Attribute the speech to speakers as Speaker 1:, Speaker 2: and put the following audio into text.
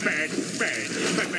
Speaker 1: weather, weather, bird, bird.